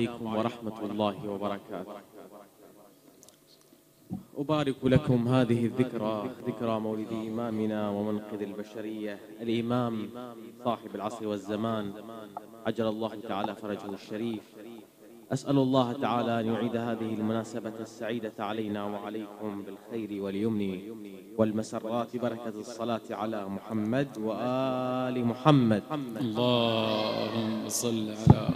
عليكم ورحمة الله وبركاته. أبارك لكم هذه الذكرى. ذكرى مولد إمامنا ومنقذ البشرية. الإمام صاحب العصر والزمان. عجل الله تعالى فرجه الشريف. أسأل الله تعالى أن يعيد هذه المناسبة السعيدة علينا وعليكم بالخير واليمن والمسرات بركة الصلاة على محمد وآل محمد. اللهم صل على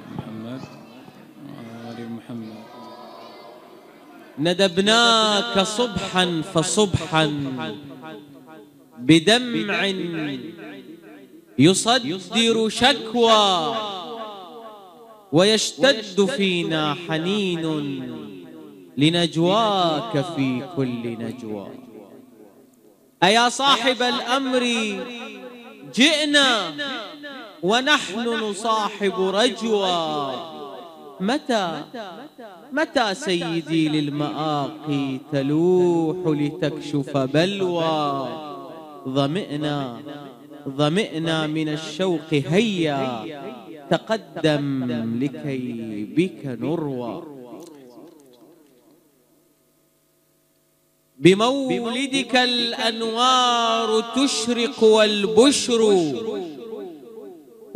ندبناك صبحا فصبحا بدمع يصدر شكوى ويشتد فينا حنين لنجواك في كل نجوى. أيا صاحب الأمر جئنا ونحن نصاحب رجوى. متى؟ متى سيدي للمآقي تلوح لتكشف بلوى؟ ظمئنا ظمئنا من الشوق هيا تقدم لكي بك نروى. بمولدك الأنوار تشرق والبشر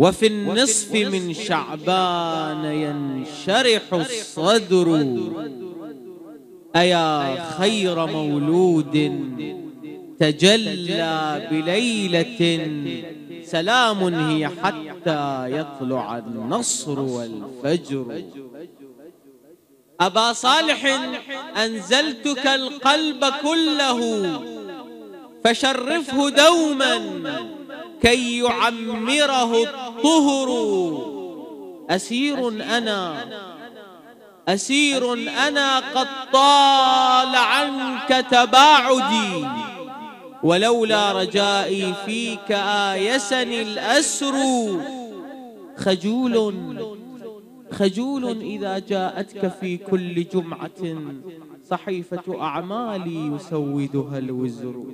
وفي النصف من شعبان ينشرح الصدر. أيا خير مولود تجلى بليلة. سلام هي حتى يطلع النصر والفجر. أبا صالح أنزلتك القلب كله. فشرفه دوما. كي يعمره الطهر أسير أنا. أسير أنا قد طال عنك تباعدي. ولولا رجائي فيك آيسني الأسر. خجول. خجول إذا جاءتك في كل جمعة. صحيفة أعمالي يسودها الوزر.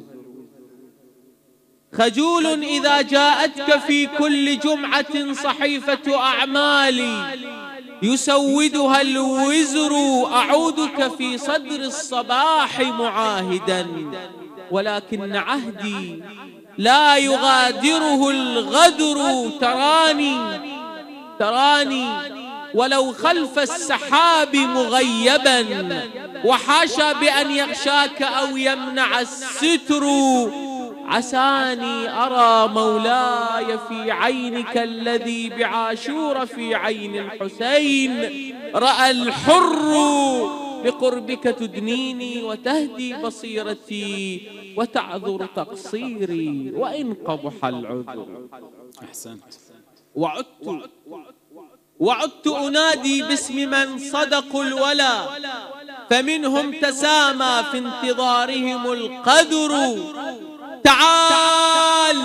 خجول إذا جاءتك في كل جمعة صحيفة أعمالي. يسودها الوزر أعودك في صدر الصباح معاهدا. ولكن عهدي لا يغادره الغدر. تراني تراني ولو خلف السحاب مغيبا. وحاشا بأن يغشاك أو يمنع الستر. عساني أرى مولاي في عينك الذي بعاشور في عين الحسين. رأى الحر بقربك تدنيني وتهدي بصيرتي وتعذر تقصيري وإن قبح العذر. أحسنت. وعدت وعدت أنادي باسم من صدقوا الولا فمنهم تسامى في انتظارهم القدر. تعال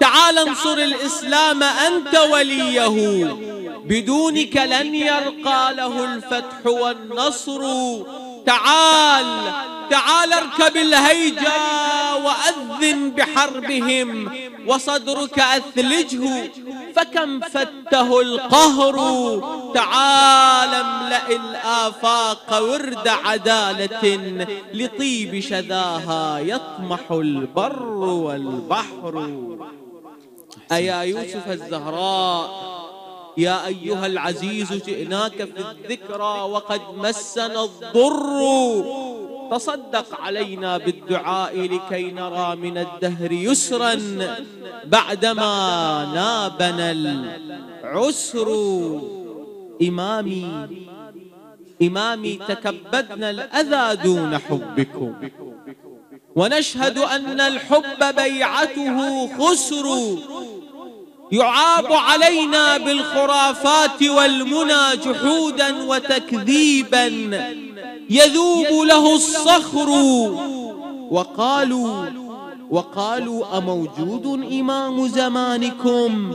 تعال انصر الإسلام أنت وليه. بدونك لن يرقى له الفتح والنصر. تعال تعال اركب الهيجا وأذن بحربهم وصدرك أثلجه. فكم فته القهر تعال املأ الآفاق ورد عدالة لطيب شذاها يطمح البر والبحر. أيا يوسف الزهراء يا أيها العزيز جئناك في الذكرى وقد مسنا الضر. تصدق علينا بالدعاء لكي نرى من الدهر يسرا بعدما نابنا العسر. إمامي إمامي تكبدنا الأذى دون حبكم. ونشهد أن الحب بيعته خسر. يعاب علينا بالخرافات والمنى جحودا وتكذيبا. يذوب له الصخر. وقالوا وقالوا أموجود إمام زمانكم؟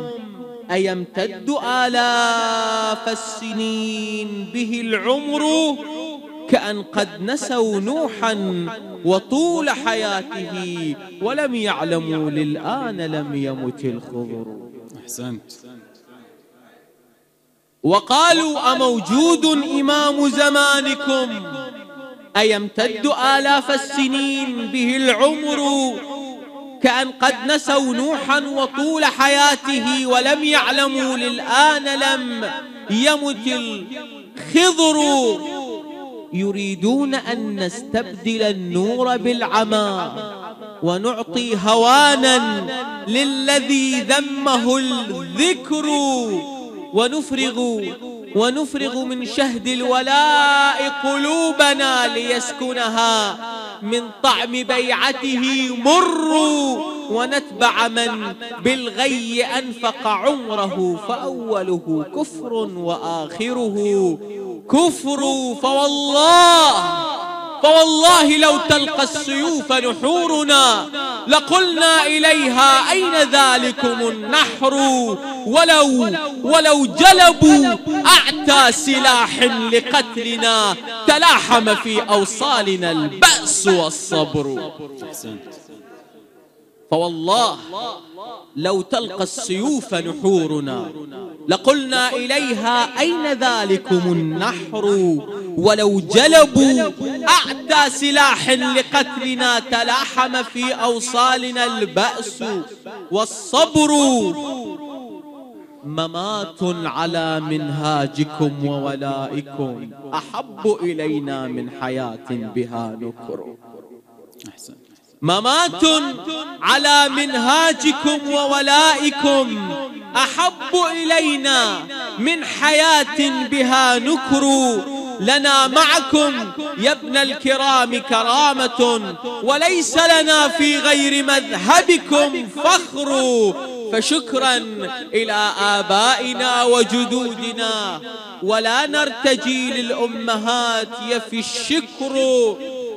أيمتد آلاف السنين به العمر كأن قد نسوا نوحا وطول حياته ولم يعلموا للآن لم يمت الخضر. أحسنت. وقالوا أموجود إمام زمانكم؟ أيمتد آلاف السنين به العمر كأن قد نسوا نوحا وطول حياته ولم يعلموا للآن لم يمت الخضر. يريدون أن نستبدل النور بالعمى ونعطي هوانا للذي ذمه الذكر ونفرغ ونفرغ من شهد الولاء قلوبنا ليسكنها من طعم بيعته مر ونتبع من بالغي أنفق عمره فأوله كفر وآخره كفر فوالله فوالله لو تلقى السيوف نحورنا لقلنا إليها أين ذلكم النحر؟ ولو ولو جلبوا أعتى سلاح لقتلنا تلاحم في أوصالنا البأس والصبر. فوالله لو تلقى السيوف نحورنا لقلنا إليها أين ذلكم النحر؟ ولو جلبوا أعتى سلاح لقتلنا تلاحم في أوصالنا البأس والصبر ممات على منهاجكم وولائكم أحب إلينا من حياة بها نكر. أحسن. ممات على منهاجكم وولائكم. أحب إلينا من حياة بها نكر. لنا معكم يا ابن الكرام كرامة وليس لنا في غير مذهبكم فخر. فشكرا إلى آبائنا وجدودنا. ولا نرتجي للأمهات يفي الشكر.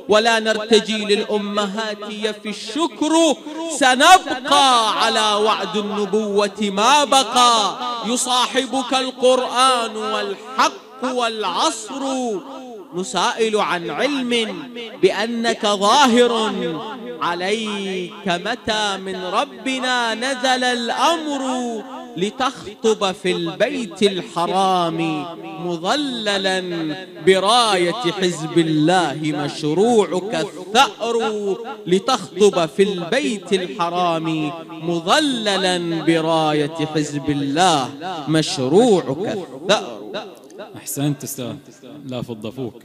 ولا نرتجي للأمهات يفي الشكر سنبقى على وعد النبوة ما بقى. يصاحبك القرآن والحق والعصر. نسائل عن علم بأنك ظاهر. عليك متى من ربنا نزل الأمر. لتخطب في البيت الحرام مظللا برأية حزب الله مشروعك الثأر لتخطب في البيت الحرام مظللا برأية حزب الله مشروعك الثأر. أحسنت أستاذ لا فض فوك